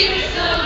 It's so